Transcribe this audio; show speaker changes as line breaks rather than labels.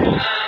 Yeah.